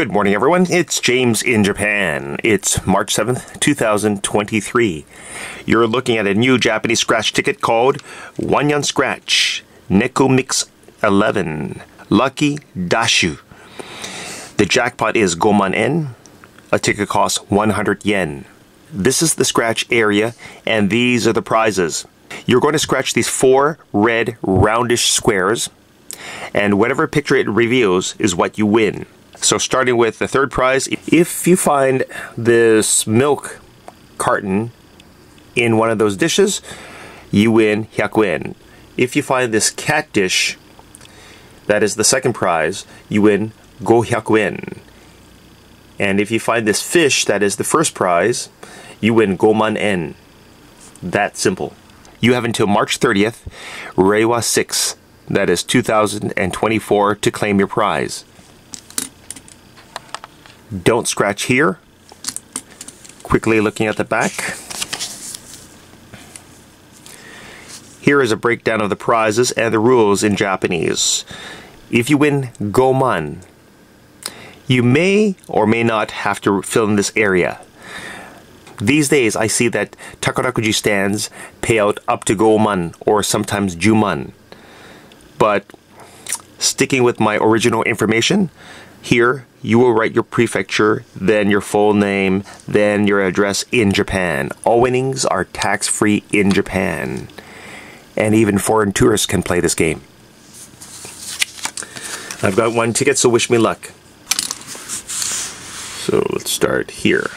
Good morning, everyone. It's James in Japan. It's March 7th, 2023. You're looking at a new Japanese scratch ticket called Wannyan Scratch Neko Mix 11 Lucky Dashu. The jackpot is Goman En. A ticket costs 100 yen. This is the scratch area, and these are the prizes. You're going to scratch these four red roundish squares, and whatever picture it reveals is what you win. So starting with the third prize, if you find this milk carton in one of those dishes, you win hyakuen. If you find this cat dish, that is the second prize, you win go hyakuen. And if you find this fish, that is the first prize, you win goman en. That simple. You have until March 30th, Reiwa 6, that is 2024, to claim your prize. Don't scratch here. Quickly looking at the back. Here is a breakdown of the prizes and the rules in Japanese. If you win Goman, you may or may not have to fill in this area. These days, I see that Takarakuji stands pay out up to Goman or sometimes Juman. But sticking with my original information, here, you will write your prefecture, then your full name, then your address in Japan. All winnings are tax free in Japan. And even foreign tourists can play this game. I've got one ticket, so wish me luck. So let's start here.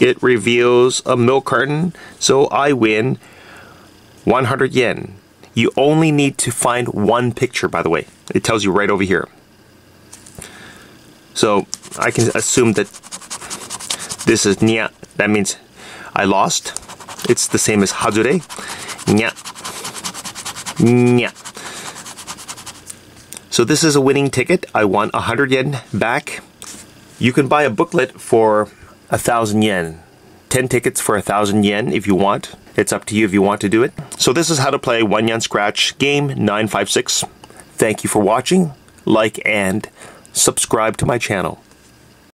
It reveals a milk carton, so I win 100 yen. You only need to find one picture, by the way. It tells you right over here. So I can assume that this is nya. That means I lost. It's the same as hazure. Nya. Nya. So this is a winning ticket. I want 100 yen back. You can buy a booklet for thousand yen. 10 tickets for thousand yen if you want. It's up to you if you want to do it. So this is how to play One Wannyan Scratch Game 956. Thank you for watching, like, and subscribe to my channel.